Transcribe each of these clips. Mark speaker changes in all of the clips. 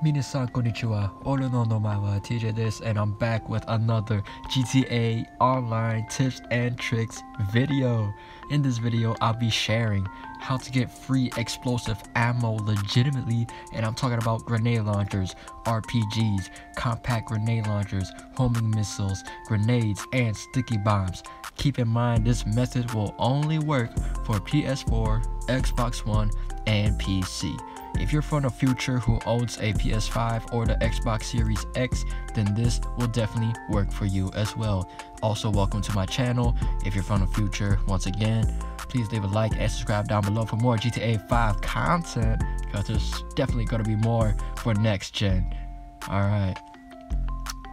Speaker 1: Minasan konnichiwa, ore no nomae wa TJ this and I'm back with another GTA Online tips and tricks video. In this video, I'll be sharing how to get free explosive ammo legitimately and I'm talking about grenade launchers, RPGs, compact grenade launchers, homing missiles, grenades, and sticky bombs. Keep in mind this method will only work for PS4, Xbox One, and PC. If you're from the future who owns a PS5 or the Xbox Series X, then this will definitely work for you as well. Also, welcome to my channel. If you're from the future, once again, please leave a like and subscribe down below for more GTA 5 content because there's definitely going to be more for next gen. Alright.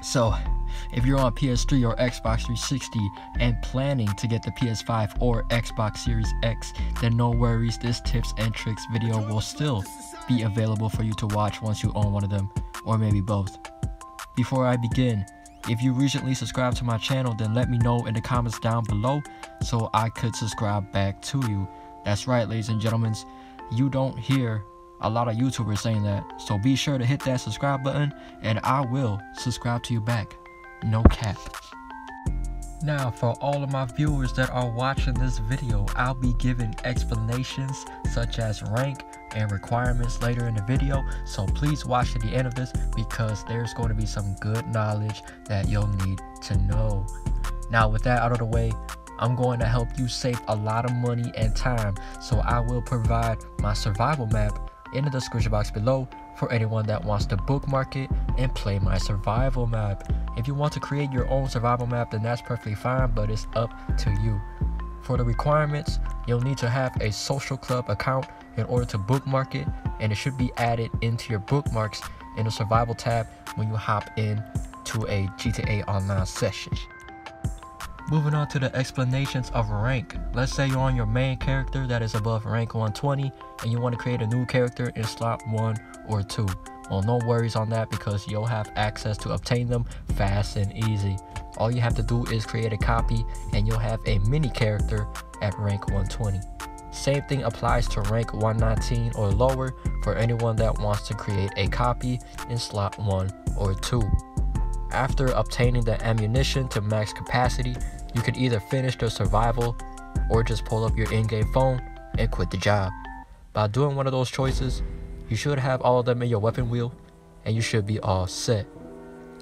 Speaker 1: So, if you're on PS3 or Xbox 360 and planning to get the PS5 or Xbox Series X, then no worries, this tips and tricks video will still be available for you to watch once you own one of them, or maybe both. Before I begin, if you recently subscribed to my channel, then let me know in the comments down below so I could subscribe back to you. That's right, ladies and gentlemen, you don't hear a lot of YouTubers saying that, so be sure to hit that subscribe button and I will subscribe to you back. No cap. Now, for all of my viewers that are watching this video, I'll be giving explanations such as rank, and requirements later in the video. So please watch to the end of this because there's going to be some good knowledge that you'll need to know. Now with that out of the way I'm going to help you save a lot of money and time. So I will provide my survival map in the description box below for anyone that wants to bookmark it and play my survival map. If you want to create your own survival map then that's perfectly fine but it's up to you. For the requirements, you'll need to have a social club account in order to bookmark it and it should be added into your bookmarks in the survival tab when you hop in to a GTA Online session. Moving on to the explanations of rank. Let's say you're on your main character that is above rank 120 and you want to create a new character in slot 1 or 2. Well, no worries on that because you'll have access to obtain them fast and easy. All you have to do is create a copy and you'll have a mini character at rank 120. Same thing applies to rank 119 or lower for anyone that wants to create a copy in slot 1 or 2. After obtaining the ammunition to max capacity, you can either finish the survival or just pull up your in-game phone and quit the job. By doing one of those choices, you should have all of them in your weapon wheel and you should be all set.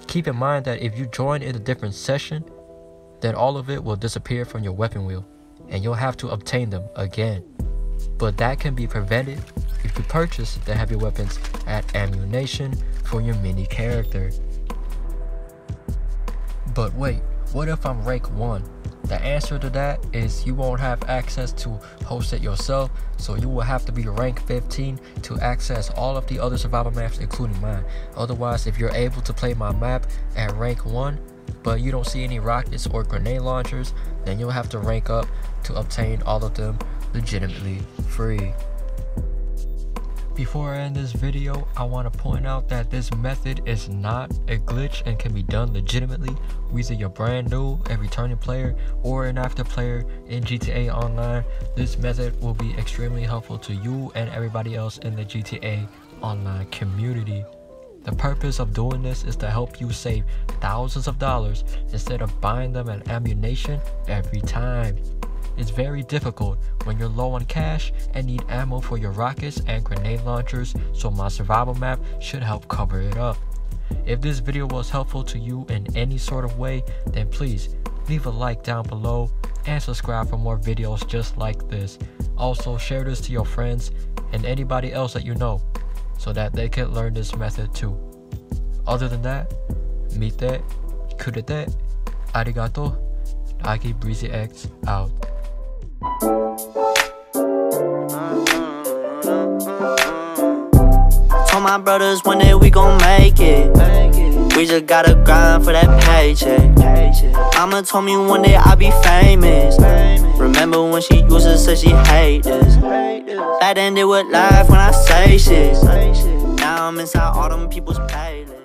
Speaker 1: Keep in mind that if you join in a different session, then all of it will disappear from your weapon wheel and you'll have to obtain them again. But that can be prevented if you purchase the heavy weapons at Ammu-Nation for your mini character. But wait, what if I'm rank 1? The answer to that is you won't have access to host it yourself, so you will have to be rank 15 to access all of the other survival maps including mine. Otherwise, if you're able to play my map at rank 1, but you don't see any rockets or grenade launchers, then you'll have to rank up to obtain all of them legitimately free. Before I end this video, I want to point out that this method is not a glitch and can be done legitimately. Whether you're brand new, a returning player, or an after player in GTA Online, this method will be extremely helpful to you and everybody else in the GTA Online community. The purpose of doing this is to help you save thousands of dollars instead of buying them an Ammu-Nation every time. It's very difficult when you're low on cash and need ammo for your rockets and grenade launchers, so my survival map should help cover it up. If this video was helpful to you in any sort of way, then please leave a like down below and subscribe for more videos just like this. Also, share this to your friends and anybody else that you know so that they can learn this method too. Other than that, mite, kurete, arigato, Aki Breezy X out.
Speaker 2: Told my brothers one day we gon' make it. We just gotta grind for that paycheck. Mama told me one day I'll be famous. Remember when she used to say she hate this? That ended with life when I say shit. Now I'm inside all them people's playlists.